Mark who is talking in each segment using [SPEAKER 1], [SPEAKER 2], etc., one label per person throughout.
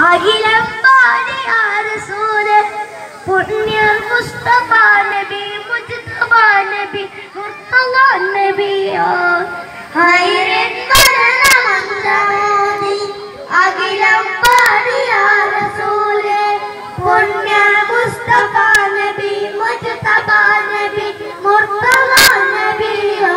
[SPEAKER 1] അഖിലം പാടിയാറസൂല് പുണ്യ മുസ്തഫ നബി മുജ്തബ നബി മുർത്തള നബിയോ ഹൈറിൻ വരണമന്ത്രമോദി അഖിലം പാടിയാറസൂല് പുണ്യ മുസ്തഫ നബി മുജ്തബ നബി മുർത്തള നബിയോ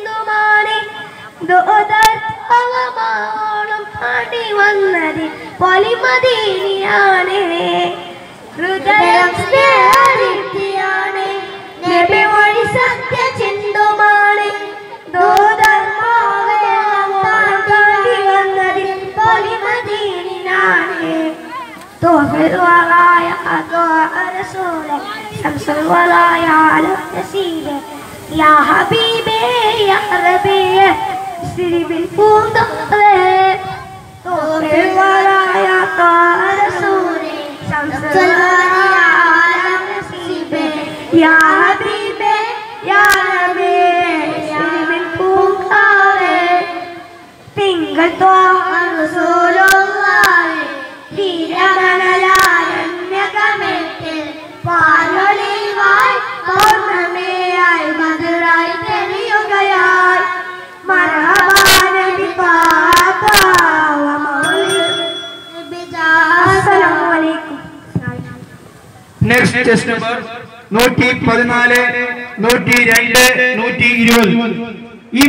[SPEAKER 1] ദോദർഭവമാവോളം പാടി വന്നത് പൊലിമദീനിയാണ് ഹൃദയം സ്നേഹദീപ്തിയാണ് നബിമാരി സത്യ ചിന്തുമാണ് ദോദർഭവമാവോളം പാടി വന്നത് പൊലിമദീനിയാണ് طوف الورايا أضاء رسوله شمس الورايا على نسيبه يا حبيبي يا ربي sirivin punta de tore wala ya karasuri samsara aram sibe ya habibe ya nabe sirivin punta de tingal
[SPEAKER 2] next test number നൂറ്റി പതിനാല് നൂറ്റി രണ്ട് നൂറ്റി ഇരുപത്. ഈ